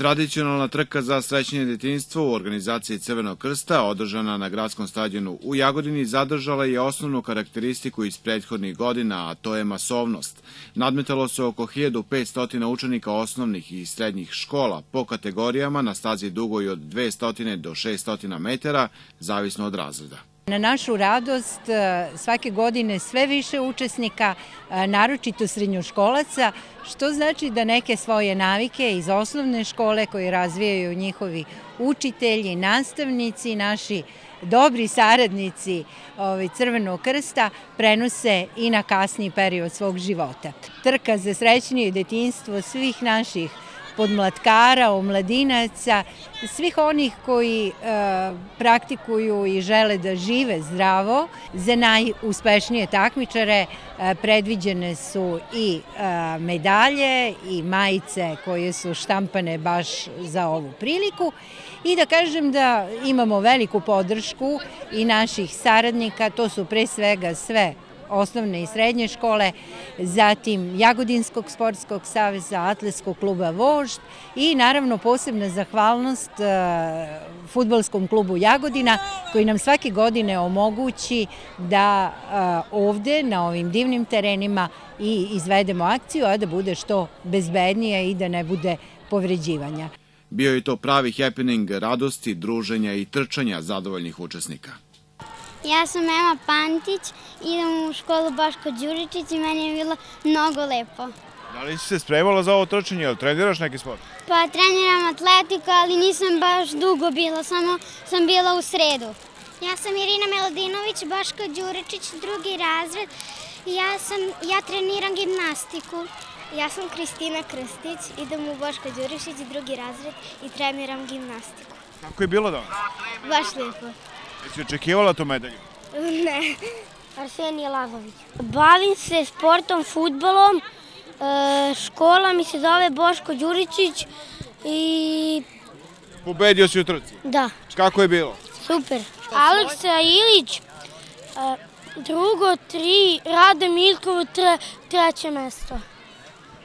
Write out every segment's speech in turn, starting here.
Tradicionalna trka za srećnje detinstvo u organizaciji Crvenog krsta, održana na gradskom stadionu u Jagodini, zadržala je osnovnu karakteristiku iz prethodnih godina, a to je masovnost. Nadmetalo se oko 1500 učenika osnovnih i srednjih škola po kategorijama na stazi dugoj od 200 do 600 metara, zavisno od razreda. Na našu radost e, svake godine sve više učesnika, e, naročito srednjoškolaca, što znači da neke svoje navike iz osnovne škole koje razvijaju njihovi učitelji, nastavnici, naši dobri saradnici ovaj, Crvenog krsta prenose i na kasniji period svog života. Trka za srećnije detinstvo svih naših podmlatkara, omladinaca, svih onih koji e, praktikuju i žele da žive zdravo. Za najuspešnije takmičare e, predviđene su i e, medalje i majice koje su štampane baš za ovu priliku i da kažem da imamo veliku podršku i naših saradnika, to su pre svega sve osnovne i srednje škole, zatim Jagodinskog sportskog saveza, Atletskog kluba Vožd i naravno posebna zahvalnost e, futbolskom klubu Jagodina koji nam svake godine omogući da e, ovde na ovim divnim terenima i izvedemo akciju, a da bude što bezbednije i da ne bude povređivanja. Bio je to pravi happening radosti, druženja i trčanja zadovoljnih učesnika. Ja sam Ema Pantić, idem u školu Boško Đuričić i meni je bilo mnogo lepo. Da li si se spremala za ovo trčanje, ili treniraš neki sport? Pa treniram atletiku, ali nisam baš dugo bila, samo sam bila u sredu. Ja sam Irina Melodinović, Boško Đuričić, drugi razred. Ja, sam, ja treniram gimnastiku. Ja sam Kristina Krstić, idem u Boško Đurišić, drugi razred i treniram gimnastiku. Kako je bilo da? Baš lepo. Jesi očekivala tu medalju? Ne. Arsenija Lazović. Bavim se sportom, futbolom. E, škola mi se zove Boško Đuričić i... Pobedio si u trci? Da. Kako je bilo? Super. Aleksa Ilić, e, drugo, tri, Rade Milkovo, tre, treće mesto.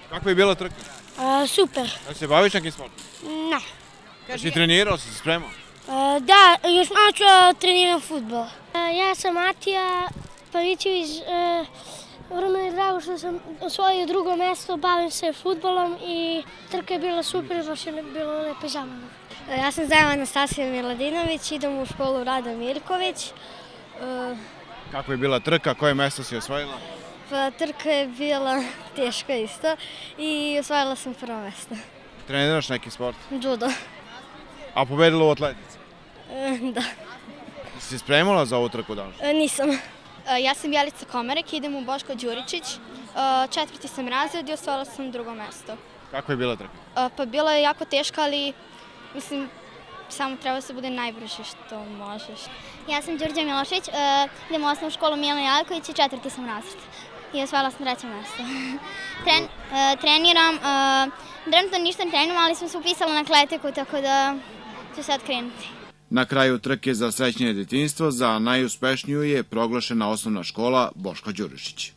Kako je bila trka? E, super. Da se baviš nekim sportom? Ne. Jesi trenirao, si se spremao? E, da, još malo ću da treniram futbol. E, ja sam Matija Pavićević. E, vrlo je drago što sam osvojio drugo mesto, bavim se futbolom i trka je bila super, baš je bilo lepo i zabavno. Ja sam Zajan Anastasija Miladinović, idem u školu Rada Mirković. Kako je bila trka, koje mesto si osvojila? Pa trka je bila teška isto i osvojila sam prvo mesto. Treniraš neki sport? Judo. A pobedila u atletici? da. Si se spremala za ovu trku danas? Nisam. Ja sam Jelica Komarek, idem u Boško Đuričić. Četvrti sam razred i osvojila sam drugo mesto. Kako je bila trka? Pa bila je jako teška, ali mislim samo treba da se bude najbrže što možeš. Ja sam Đurđa Milošević, idem u osnovnu školu Milana Jalković i četvrti sam razred. I osvojila sam treće mesto. Tren, treniram, trenutno ništa ne treniram, ali sam se upisala na kletiku, tako da ću sad krenuti. Na kraju trke za srećnje detinstvo za najuspešniju je proglašena osnovna škola Boško Đurišić.